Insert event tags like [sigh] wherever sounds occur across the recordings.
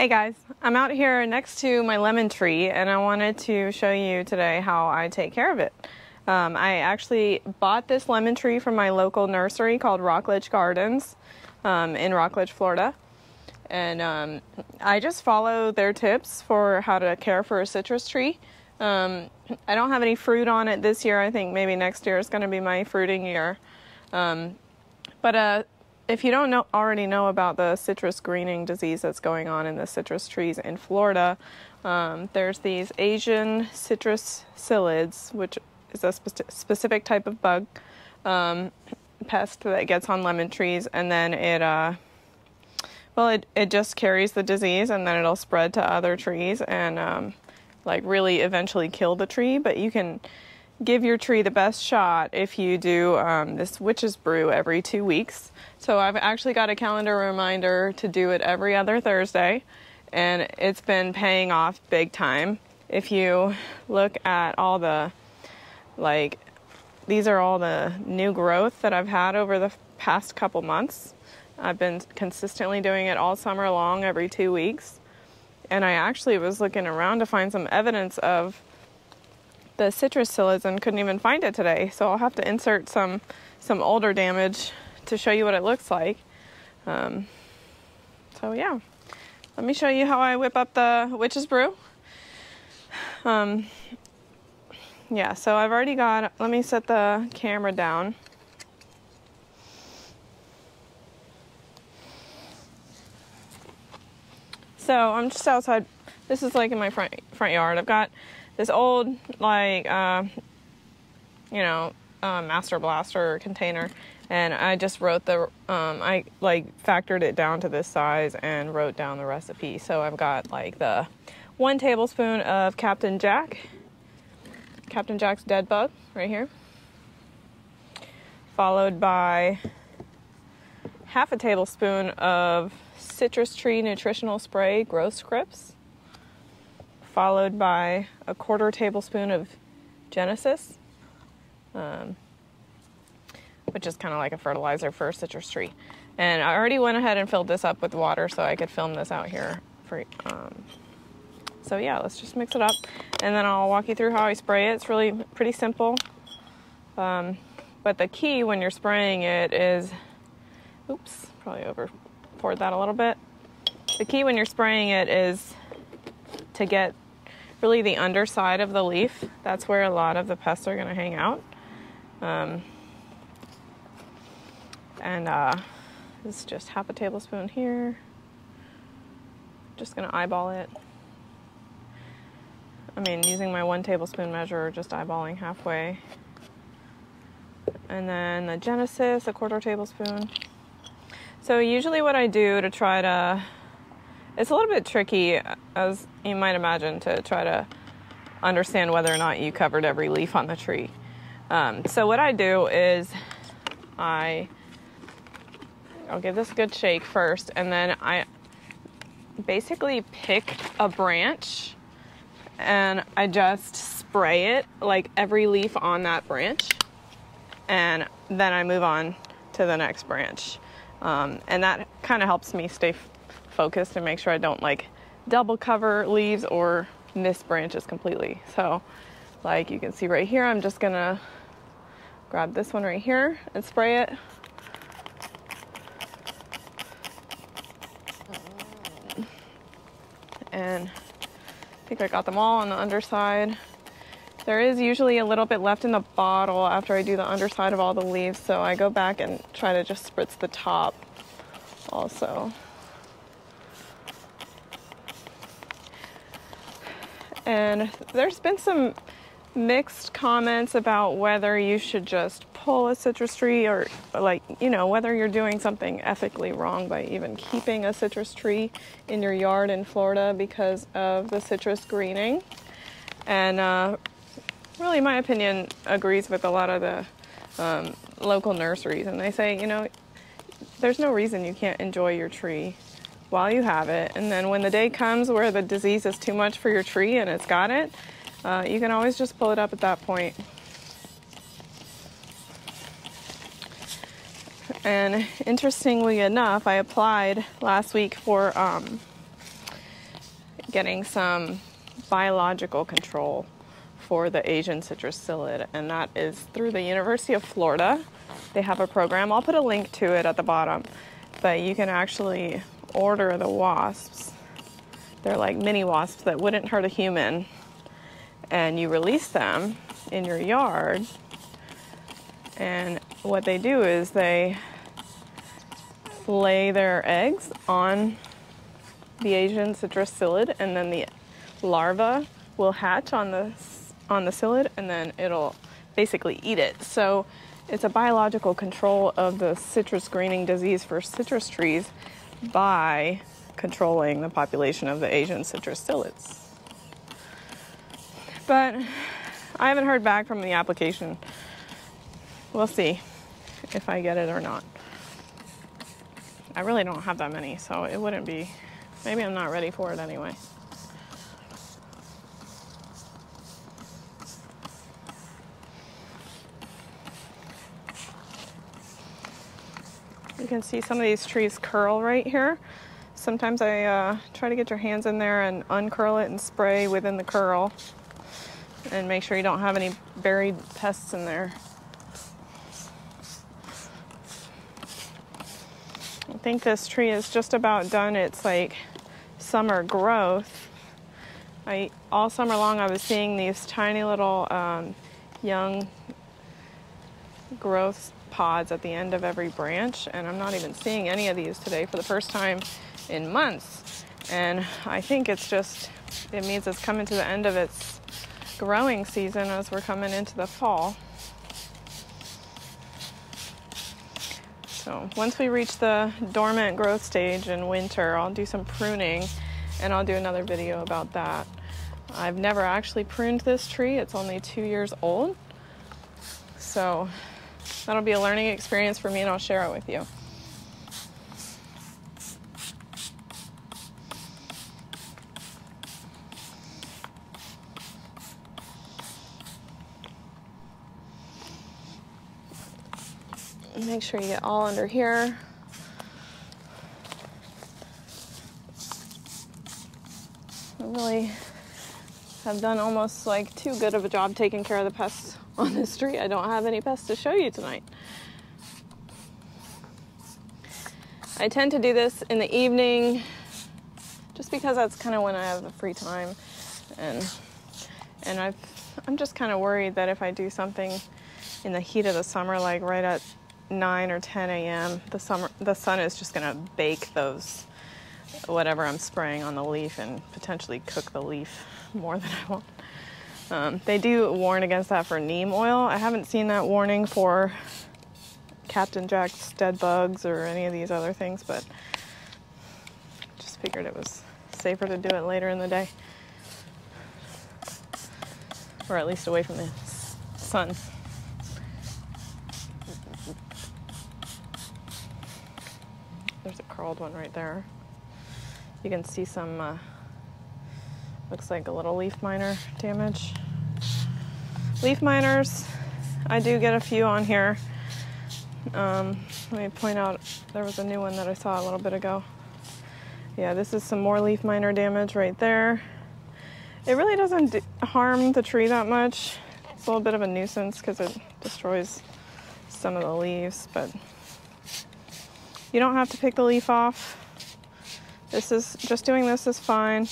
Hey guys, I'm out here next to my lemon tree and I wanted to show you today how I take care of it. Um, I actually bought this lemon tree from my local nursery called Rockledge Gardens um, in Rockledge, Florida. And um, I just follow their tips for how to care for a citrus tree. Um, I don't have any fruit on it this year. I think maybe next year is going to be my fruiting year. Um, but uh, if you don't know, already know about the citrus greening disease that's going on in the citrus trees in Florida, um, there's these Asian citrus psyllids, which is a spe- specific type of bug um, pest that gets on lemon trees, and then it, uh, well, it it just carries the disease, and then it'll spread to other trees, and um, like really eventually kill the tree. But you can give your tree the best shot if you do um, this witch's brew every two weeks. So I've actually got a calendar reminder to do it every other Thursday, and it's been paying off big time. If you look at all the, like, these are all the new growth that I've had over the past couple months. I've been consistently doing it all summer long, every two weeks. And I actually was looking around to find some evidence of the citrus and couldn't even find it today. So I'll have to insert some some older damage to show you what it looks like. Um, so yeah, let me show you how I whip up the witch's brew. Um, yeah, so I've already got. Let me set the camera down. So I'm just outside. This is like in my front front yard. I've got this old like uh, you know uh, master blaster container and i just wrote the um, i like factored it down to this size and wrote down the recipe. So i've got like the one tablespoon of captain jack captain jack's dead bug right here followed by half a tablespoon of citrus tree nutritional spray Grow Scripts followed by a quarter tablespoon of Genysis, um, which is kind of like a fertilizer for a citrus tree. And I already went ahead and filled this up with water so I could film this out here. For, um, so yeah, let's just mix it up, and then I'll walk you through how I spray it. It's really pretty simple. Um, but the key when you're spraying it is, oops, probably over poured that a little bit. The key when you're spraying it is to get really the underside of the leaf. That's where a lot of the pests are going to hang out. Um, and uh, just half a tablespoon here. Just going to eyeball it. I mean, using my one tablespoon measure, just eyeballing halfway. And then the Genysis, a quarter tablespoon. So, usually, what I do to try to it's a little bit tricky, as you might imagine, to try to understand whether or not you covered every leaf on the tree. Um, so what I do is I I'll give this a good shake first, and then I basically pick a branch and I just spray it like every leaf on that branch, and then I move on to the next branch. Um, and that kind of helps me stay focused and make sure I don't like double cover leaves or miss branches completely. So like you can see right here, I'm just gonna grab this one right here and spray it. And I think I got them all on the underside. There is usually a little bit left in the bottle after I do the underside of all the leaves, so I go back and try to just spritz the top also. And there's been some mixed comments about whether you should just pull a citrus tree or like you know whether you're doing something ethically wrong by even keeping a citrus tree in your yard in Florida because of the citrus greening. And uh, really my opinion agrees with a lot of the um, local nurseries. And they say you know there's no reason you can't enjoy your tree while you have it. And then when the day comes where the disease is too much for your tree and it's got it, uh, you can always just pull it up at that point. And interestingly enough, I applied last week for um, getting some biological control for the Asian citrus psyllid, and that is through the University of Florida. They have a program. I'll put a link to it at the bottom, but you can actually order the wasps. They're like mini wasps that wouldn't hurt a human, and you release them in your yard. And what they do is they lay their eggs on the Asian citrus psyllid, and then the larva will hatch on the on the psyllid, and then it'll basically eat it. So it's a biological control of the citrus greening disease for citrus trees by controlling the population of the Asian citrus psyllids. But I haven't heard back from the application. We'll see if I get it or not. I really don't have that many, so it wouldn't be. Maybe I'm not ready for it anyway. Can see some of these trees curl right here. Sometimes I uh, try to get your hands in there and uncurl it and spray within the curl and make sure you don't have any buried pests in there. I think this tree is just about done its like summer growth. I all summer long I was seeing these tiny little um, young growth pods at the end of every branch, and I'm not even seeing any of these today for the first time in months. And I think it's just, it means it's coming to the end of its growing season as we're coming into the fall. So once we reach the dormant growth stage in winter, I'll do some pruning and I'll do another video about that. I've never actually pruned this tree, it's only two years old. So that'll be a learning experience for me and I'll share it with you. Make sure you get all under here. I really have done almost like too good of a job taking care of the pests on the street. I don't have any pests to show you tonight. I tend to do this in the evening just because that's kind of when I have the free time and and I've I'm just kind of worried that if I do something in the heat of the summer like right at 9 or 10 a.m. the summer the sun is just going to bake those whatever I'm spraying on the leaf and potentially cook the leaf more than I want. Um, they do warn against that for neem oil. I haven't seen that warning for Captain Jack's dead bugs or any of these other things, but just figured it was safer to do it later in the day. Or at least away from the sun. There's a curled one right there. You can see some uh, Looks like a little leaf miner damage. Leaf miners, I do get a few on here. Um, let me point out there was a new one that I saw a little bit ago. Yeah, this is some more leaf miner damage right there. It really doesn't harm the tree that much. It's a little bit of a nuisance because it destroys some of the leaves, but you don't have to pick the leaf off. This is just doing this is fine.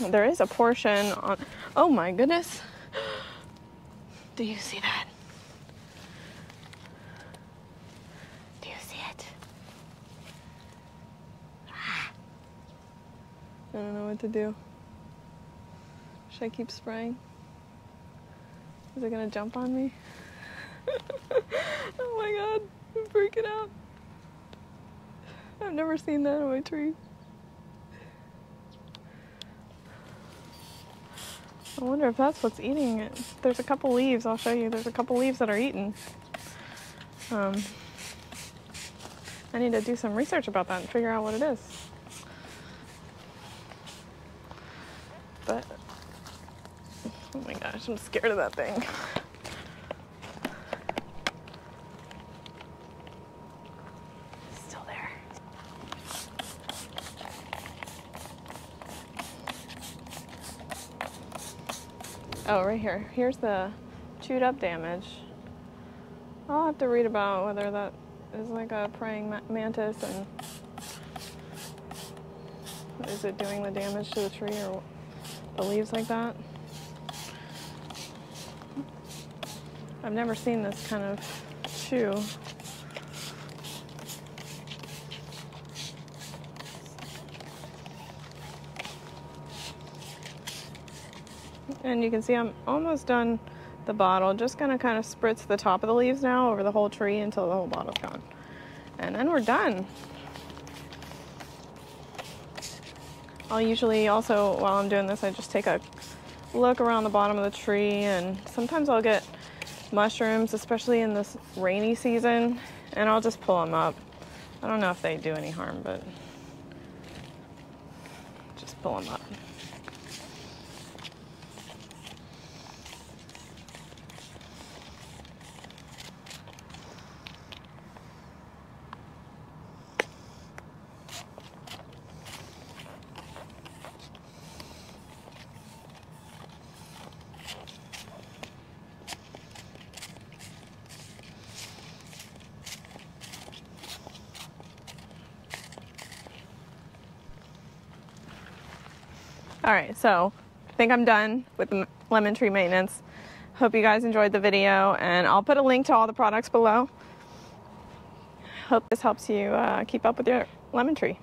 There is a portion on. Oh my goodness. Do you see that? Do you see it? Ah. I don't know what to do. Should I keep spraying? Is it gonna jump on me? [laughs] oh my god, I'm freaking out. I've never seen that on my tree. I wonder if that's what's eating it. There's a couple leaves, I'll show you. There's a couple leaves that are eaten. Um, I need to do some research about that and figure out what it is. But, oh my gosh, I'm scared of that thing. [laughs] Oh, right here. Here's the chewed up damage. I'll have to read about whether that is like a praying mantis and is it doing the damage to the tree or the leaves like that? I've never seen this kind of chew. And you can see I'm almost done the bottle. Just gonna kind of spritz the top of the leaves now over the whole tree until the whole bottle's gone. And then we're done. I'll usually also, while I'm doing this, I just take a look around the bottom of the tree and sometimes I'll get mushrooms, especially in this rainy season, and I'll just pull them up. I don't know if they do any harm, but just pull them up. All right, so I think I'm done with the lemon tree maintenance. Hope you guys enjoyed the video, and I'll put a link to all the products below. Hope this helps you uh, keep up with your lemon tree.